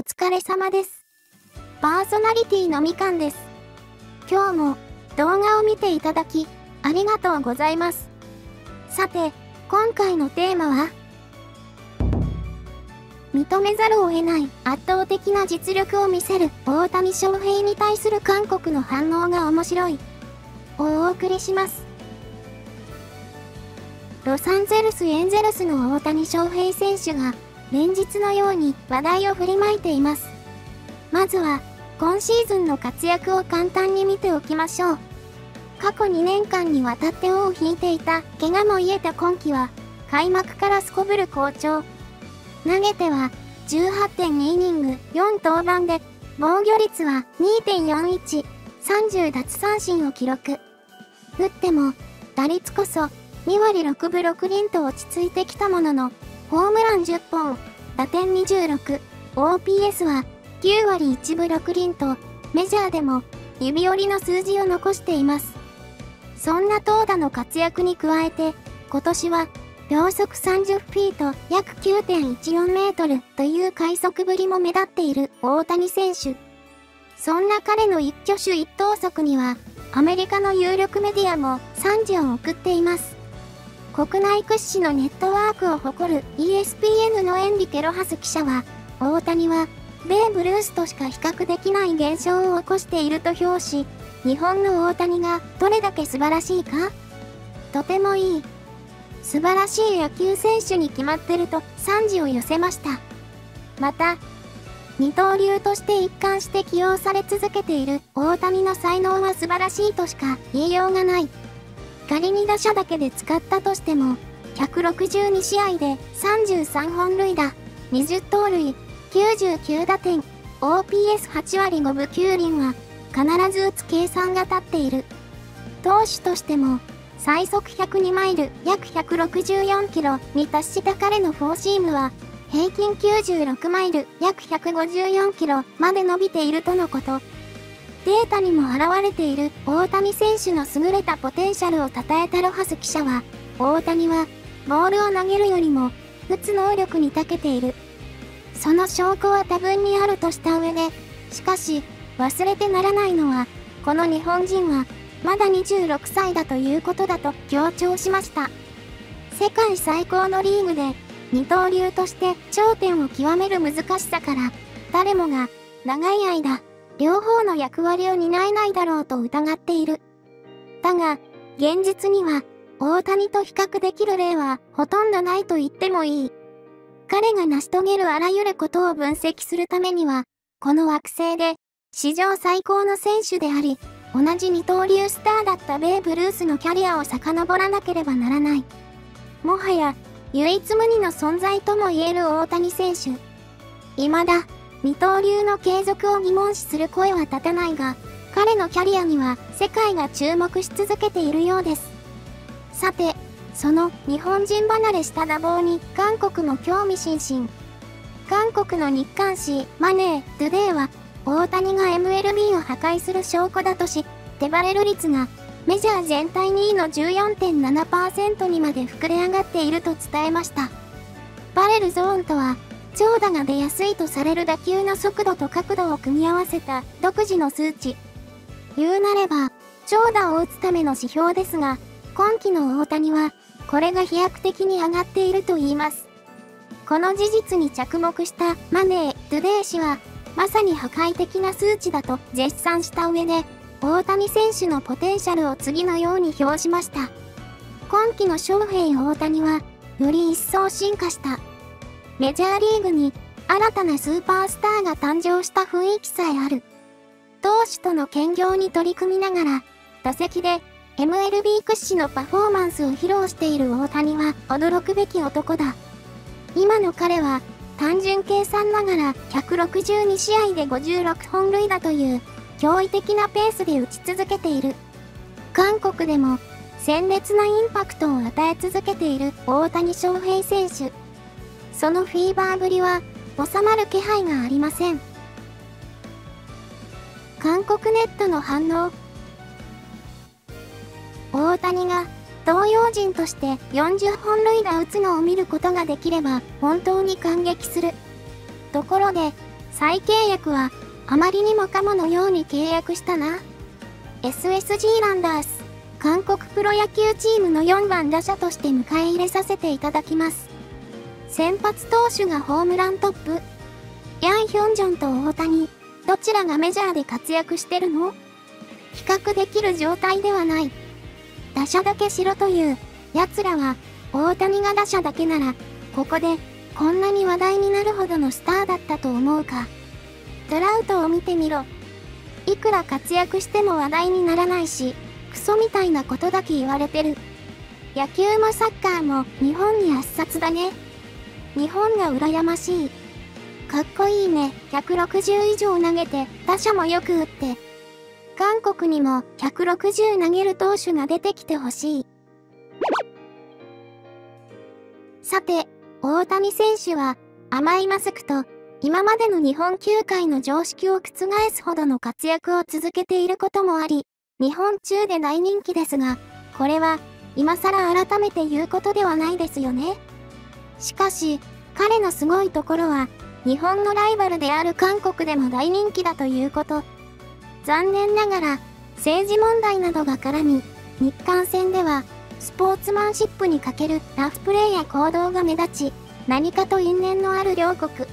お疲れ様です。パーソナリティのみかんです。今日も動画を見ていただき、ありがとうございます。さて、今回のテーマは、認めざるを得ない圧倒的な実力を見せる大谷翔平に対する韓国の反応が面白い。をお送りします。ロサンゼルスエンゼルスの大谷翔平選手が連日のように話題を振りまいています。まずは今シーズンの活躍を簡単に見ておきましょう。過去2年間にわたって尾を引いていた怪我も癒えた今季は開幕からすこぶる好調。投げては18.2イニング4登板で防御率は2.41、30奪三振を記録。打っても打率こそ2割6分6厘と落ち着いてきたものの、ホームラン10本、打点26、OPS は9割1分6厘とメジャーでも指折りの数字を残しています。そんな投打の活躍に加えて、今年は秒速30フィート約9.14メートルという快速ぶりも目立っている大谷選手。そんな彼の一挙手一投足には、アメリカの有力メディアも賛辞を送っています。国内屈指のネットワークを誇る ESPN のエンリケ・ロハス記者は、大谷は、ベーブ・ルースとしか比較できない現象を起こしていると評し、日本の大谷がどれだけ素晴らしいかとてもいい。素晴らしい野球選手に決まってると賛辞を寄せました。また、二刀流として一貫して起用され続けている大谷の才能は素晴らしいとしか言いようがない。仮に打者だけで使ったとしても、162試合で33本塁打、20盗塁、99打点、OPS8 割5分9厘は必ず打つ計算が立っている。投手としても最速102マイル約164キロに達した彼のフォーシームは平均96マイル約154キロまで伸びているとのこと。データにも現れている大谷選手の優れたポテンシャルを称えたロハス記者は、大谷はボールを投げるよりも打つ能力に長けている。その証拠は多分にあるとした上で、しかし忘れてならないのは、この日本人はまだ26歳だということだと強調しました。世界最高のリーグで二刀流として頂点を極める難しさから、誰もが長い間両方の役割を担えないだろうと疑っている。だが、現実には、大谷と比較できる例はほとんどないと言ってもいい。彼が成し遂げるあらゆることを分析するためには、この惑星で、史上最高の選手であり、同じ二刀流スターだったベーブ・ルースのキャリアを遡らなければならない。もはや、唯一無二の存在とも言える大谷選手。未だ、二刀流の継続を疑問視する声は立てないが、彼のキャリアには世界が注目し続けているようです。さて、その日本人離れした打棒に韓国も興味津々。韓国の日刊紙マネー・トゥデイは、大谷が MLB を破壊する証拠だとし、手バレル率がメジャー全体2位の14.7%にまで膨れ上がっていると伝えました。バレルゾーンとは、長打が出やすいとされる打球の速度と角度を組み合わせた独自の数値。言うなれば、長打を打つための指標ですが、今季の大谷は、これが飛躍的に上がっていると言います。この事実に着目したマネー・ドゥデイ氏は、まさに破壊的な数値だと絶賛した上で、大谷選手のポテンシャルを次のように表しました。今季の翔平大谷は、より一層進化したメジャーリーグに新たなスーパースターが誕生した雰囲気さえある。投手との兼業に取り組みながら、打席で MLB 屈指のパフォーマンスを披露している大谷は驚くべき男だ。今の彼は単純計算ながら162試合で56本塁打という驚異的なペースで打ち続けている。韓国でも鮮烈なインパクトを与え続けている大谷翔平選手。そのフィーバーぶりは収まる気配がありません。韓国ネットの反応大谷が東洋人として40本塁打打つのを見ることができれば本当に感激する。ところで、再契約はあまりにもかものように契約したな。SSG ランダース、韓国プロ野球チームの4番打者として迎え入れさせていただきます。先発投手がホームラントップ。ヤンヒョンジョンと大谷、どちらがメジャーで活躍してるの？比較できる状態ではない。打者だけしろという、奴らは、大谷が打者だけなら、ここで、こんなに話題になるほどのスターだったと思うか。トラウトを見てみろ。いくら活躍しても話題にならないし、クソみたいなことだけ言われてる。野球もサッカーも日本に圧殺だね。日本が羨ましい。かっこいいね。160以上投げて、打者もよく打って。韓国にも160投げる投手が出てきてほしい。さて、大谷選手は甘いマスクと今までの日本球界の常識を覆すほどの活躍を続けていることもあり、日本中で大人気ですが、これは今更改めて言うことではないですよね。しかし、彼のすごいところは、日本のライバルである韓国でも大人気だということ。残念ながら、政治問題などが絡み、日韓戦では、スポーツマンシップに欠けるラフプレーや行動が目立ち、何かと因縁のある両国。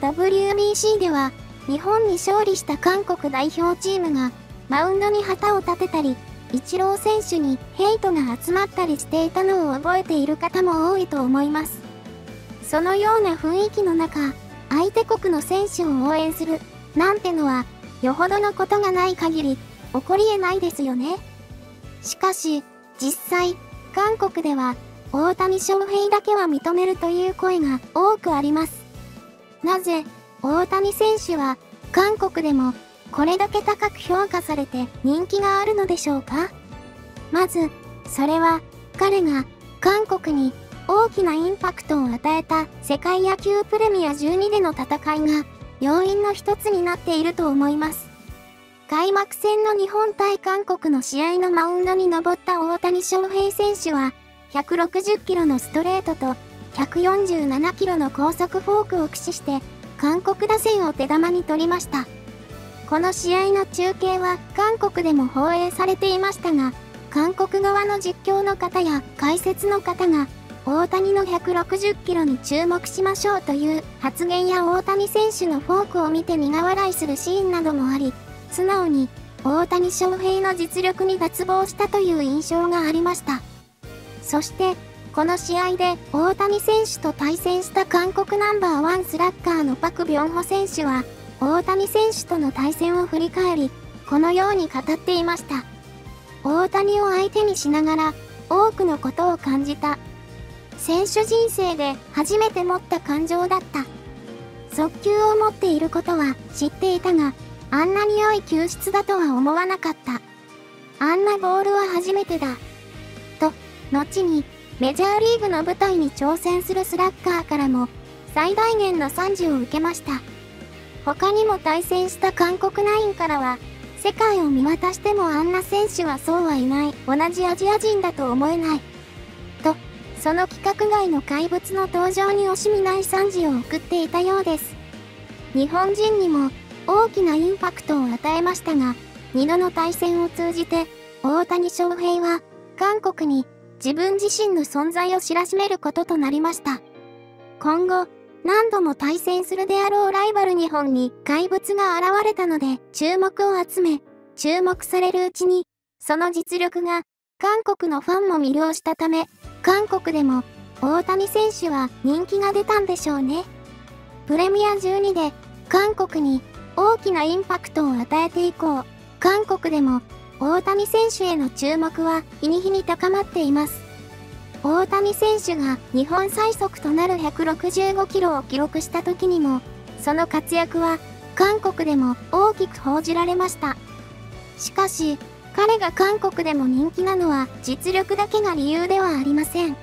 WBC では、日本に勝利した韓国代表チームが、マウンドに旗を立てたり、イチロー選手にヘイトが集まったりしていたのを覚えている方も多いと思います。そのような雰囲気の中、相手国の選手を応援する、なんてのは、よほどのことがない限り、起こり得ないですよね。しかし、実際、韓国では、大谷翔平だけは認めるという声が多くあります。なぜ、大谷選手は、韓国でも、これだけ高く評価されて人気があるのでしょうか？まず、それは、彼が、韓国に大きなインパクトを与えた世界野球プレミア12での戦いが、要因の一つになっていると思います。開幕戦の日本対韓国の試合のマウンドに登った大谷翔平選手は、160キロのストレートと147キロの高速フォークを駆使して、韓国打線を手玉に取りました。この試合の中継は韓国でも放映されていましたが、韓国側の実況の方や解説の方が、大谷の160キロに注目しましょうという発言や大谷選手のフォークを見て苦笑いするシーンなどもあり、素直に大谷翔平の実力に脱帽したという印象がありました。そして、この試合で大谷選手と対戦した韓国ナンバーワンスラッガーのパク・ビョンホ選手は、大谷選手との対戦を振り返り、このように語っていました。大谷を相手にしながら、多くのことを感じた選手人生で初めて持った感情だった。速球を持っていることは知っていたが、あんなに良い球質だとは思わなかった。あんなボールは初めてだ。と、後にメジャーリーグの舞台に挑戦するスラッガーからも最大限の賛辞を受けました。他にも対戦した韓国ナインからは、世界を見渡してもあんな選手はそうはいない、同じアジア人だと思えない。と、その規格外の怪物の登場に惜しみない賛辞を送っていたようです。日本人にも大きなインパクトを与えましたが、2度の対戦を通じて、大谷翔平は、韓国に自分自身の存在を知らしめることとなりました。今後、何度も対戦するであろうライバル日本に怪物が現れたので注目を集め、注目されるうちに、その実力が韓国のファンも魅了したため、韓国でも大谷選手は人気が出たんでしょうね。プレミア12で韓国に大きなインパクトを与えて以降、韓国でも大谷選手への注目は日に日に高まっています。大谷選手が日本最速となる165キロを記録した時にも、その活躍は韓国でも大きく報じられました。しかし、彼が韓国でも人気なのは実力だけが理由ではありません。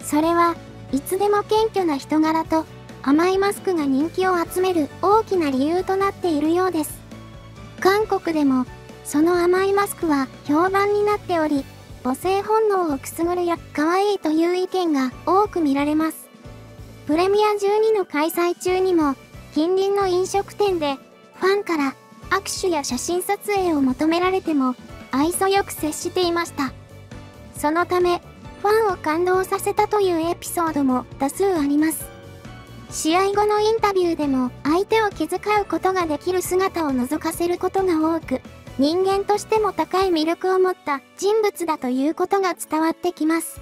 それはいつでも謙虚な人柄と甘いマスクが人気を集める大きな理由となっているようです。韓国でもその甘いマスクは評判になっており、母性本能をくすぐるや可愛いという意見が多く見られます。プレミア12の開催中にも近隣の飲食店で、ファンから握手や写真撮影を求められても、愛想よく接していました。そのため、ファンを感動させたというエピソードも多数あります。試合後のインタビューでも相手を気遣うことができる姿を覗かせることが多く、人間としても高い魅力を持った人物だということが伝わってきます。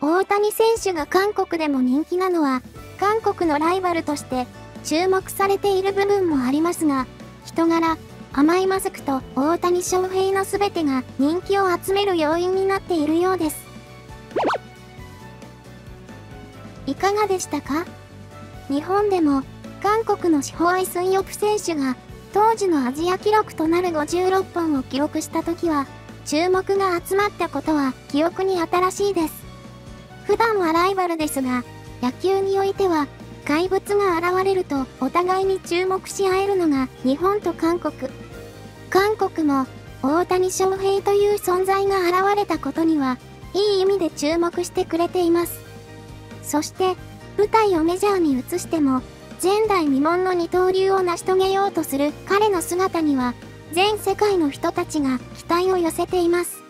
大谷選手が韓国でも人気なのは、韓国のライバルとして注目されている部分もありますが、人柄、甘いマスクと大谷翔平の全てが人気を集める要因になっているようです。いかがでしたか？日本でも韓国のシホアイ・スンヨプ選手が当時のアジア記録となる56本を記録した時は注目が集まったことは記憶に新しいです。普段はライバルですが野球においては怪物が現れるとお互いに注目し合えるのが日本と韓国。韓国も大谷翔平という存在が現れたことにはいい意味で注目してくれています。そして舞台をメジャーに移しても前代未聞の二刀流を成し遂げようとする彼の姿には全世界の人たちが期待を寄せています。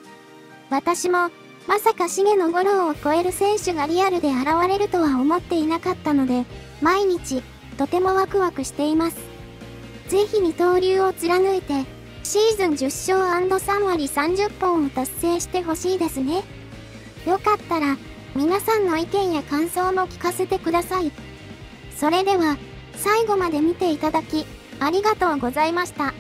私もまさか重野五郎を超える選手がリアルで現れるとは思っていなかったので毎日とてもワクワクしています。ぜひ二刀流を貫いてシーズン10勝 &3 割30本を達成してほしいですね。よかったら皆さんの意見や感想も聞かせてください。それでは、最後まで見ていただき、ありがとうございました。